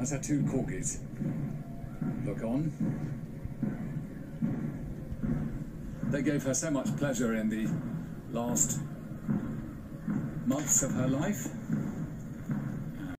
That's her two corgis. Look on. They gave her so much pleasure in the last months of her life.